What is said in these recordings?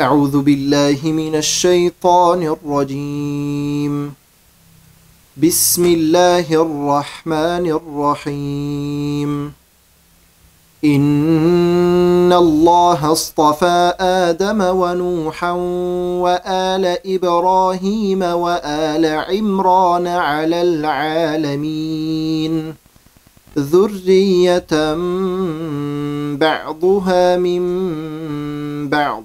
أعوذ بالله من الشيطان الرجيم. بسم الله الرحمن الرحيم. إن الله اصطفى آدم ونوحا وآل إبراهيم وآل عمران على العالمين. ذرية بعضها من بعض.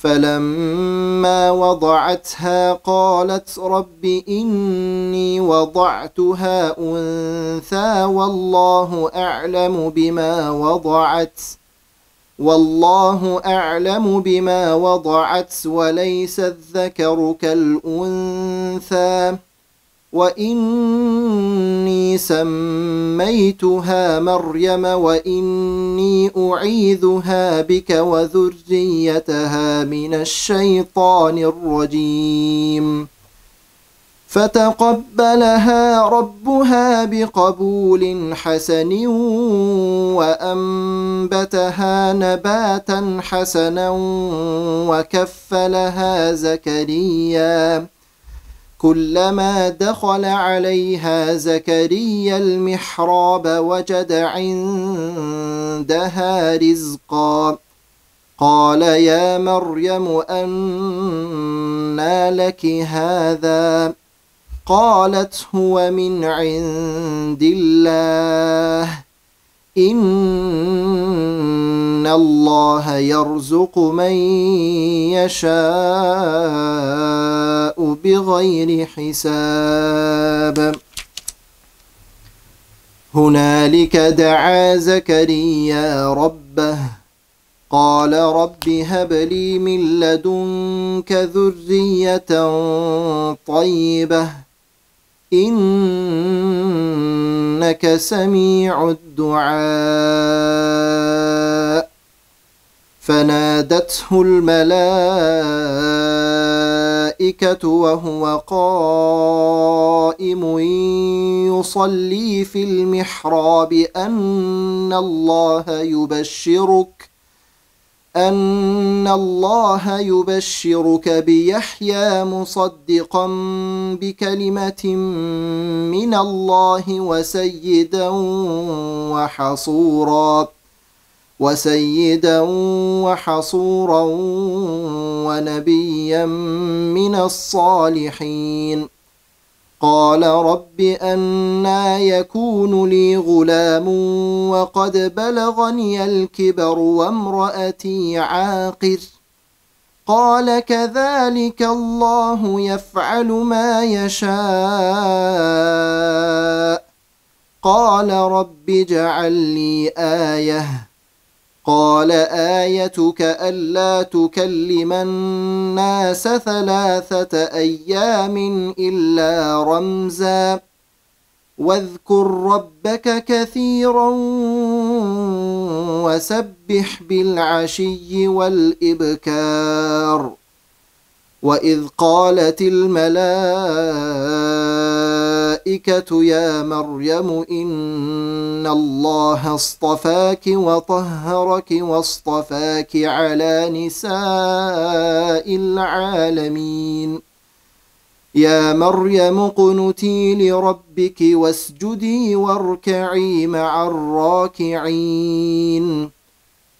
فلما وضعتها قالت رب إني وضعتها أنثى والله أعلم بما وضعت والله أعلم بما وضعت وليس الذكر كالأنثى. وإني سميتها مريم وإني أعيذها بك وذريتها من الشيطان الرجيم فتقبلها ربها بقبول حسن وأنبتها نباتا حسنا وكفلها زكريا كلما دخل عليها زكريا المحراب وجد عندها رزقا. قال يا مريم أنى لك هذا؟ قالت هو من عند الله. إن الله يرزق من يشاء. بغير حساب. هنالك دعا زكريا ربه قال رب هب لي من لدنك ذرية طيبة إنك سميع الدعاء. فنادته الملائكة وهو قائم يصلي في المحراب أن الله يبشرك أن الله يبشرك بيحيى مصدقا بكلمة من الله وسيدا وحصورا. وسيدا وحصورا ونبيا من الصالحين. قال رب أنا يكون لي غلام وقد بلغني الكبر وامرأتي عاقر. قال كذلك الله يفعل ما يشاء. قال رب اجعل لي آيةً. قال آيتك ألا تكلم الناس ثلاثة أيام إلا رمزا واذكر ربك كثيرا وسبح بالعشي والإبكار وإذ قالت الملائكة يا مريم إن الله اصطفاك وطهرك واصطفاك على نساء العالمين. يا مريم اقنتي لربك واسجدي واركعي مع الراكعين.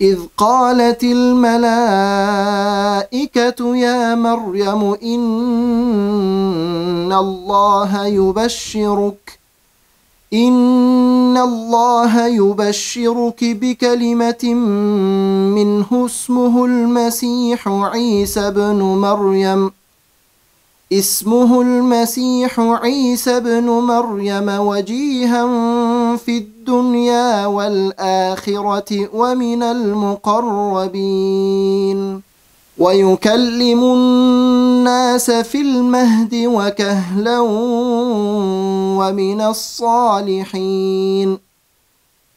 إذ قالت الملائكة يا مريم إن الله يبشرك إن الله يبشرك بكلمة منه اسمه المسيح عيسى بن مريم. اسمه المسيح عيسى بن مريم وجيها في الدنيا والآخرة ومن المقربين. ويكلم الناس في المهد وكهلا ومن الصالحين.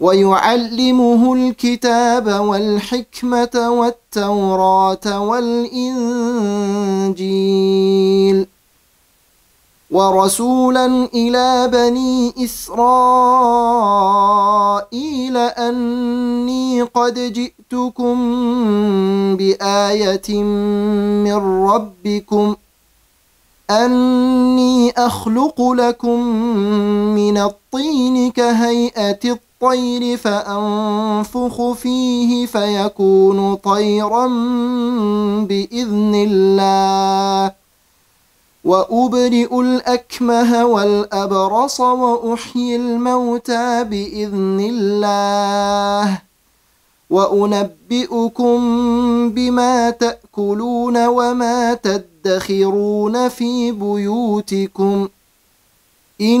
ويعلمه الكتاب والحكمة والتوراة والإنجيل ورسولا إلى بني إسرائيل أني قد جئتكم بآية من ربكم أني أخلق لكم من الطين كهيئة الطير فأنفخ فيه فيكون طيرا بإذن الله. وأبرئ الأكمه والأبرص وأحيي الموتى بإذن الله. وأنبئكم بما تأكلون وما تدخرون في بيوتكم. إن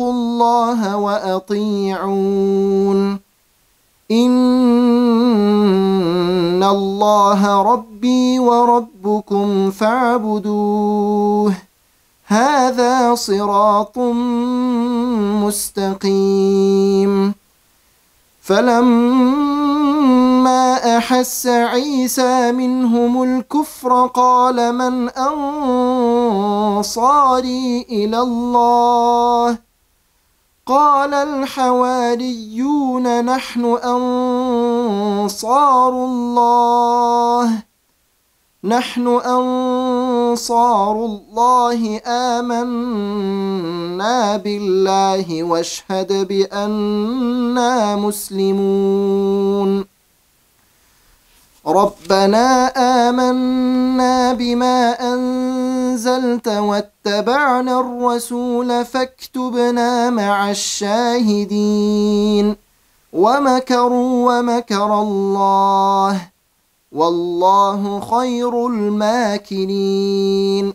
الله وأطيعون. إن الله ربي وربكم فاعبدوه. هذا صراط مستقيم. فلما أحس عيسى منهم الكفر قال من أنصاري إلى الله؟ قال الحواريون نحن أنصار الله. نحن أنصار الله آمنا بالله واشهد بأننا مسلمون. ربنا آمنا بما أنزلت واتبعنا الرسول فاكتبنا مع الشاهدين ومكروا ومكر الله والله خير الماكرين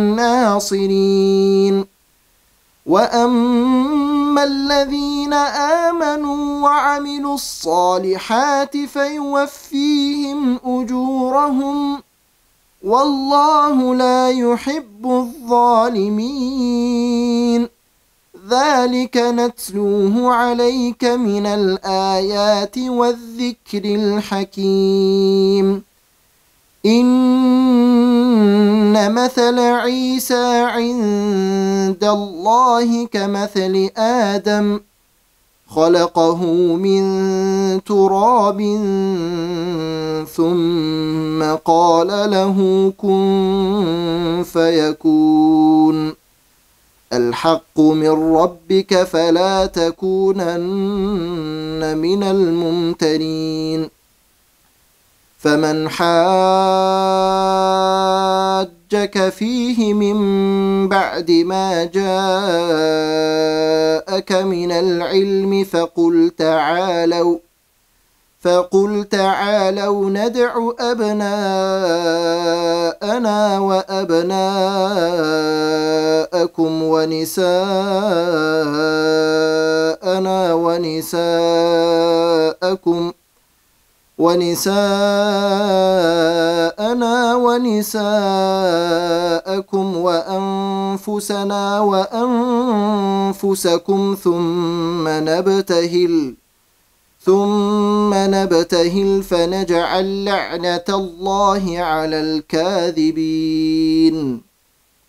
ناصرين وأما الذين آمنوا وعملوا الصالحات فيوفيهم أجورهم والله لا يحب الظالمين. ذلك نتلوه عليك من الآيات والذكر الحكيم. إن مثل عيسى عند الله كمثل آدم خلقه من تراب ثم قال له كن فيكون. الحق من ربك فلا تكونن من الممترين. فمن حاجك فيه من بعد ما جاءك من العلم فقل تعالوا فقل تعالوا ندع أبناءنا وأبناءكم ونساءنا ونساءكم ونساءنا ونساءكم وأنفسنا وأنفسكم ثم نبتهل ثم نبتهل فنجعل لعنة الله على الكاذبين.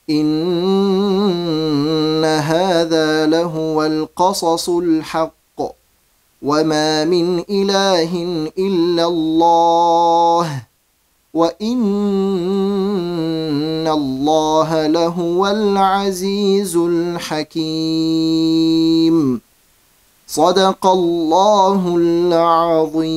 إن هذا لهو القصص الحق. وما من إله إلا الله وإن الله لهو العزيز الحكيم صدق الله العظيم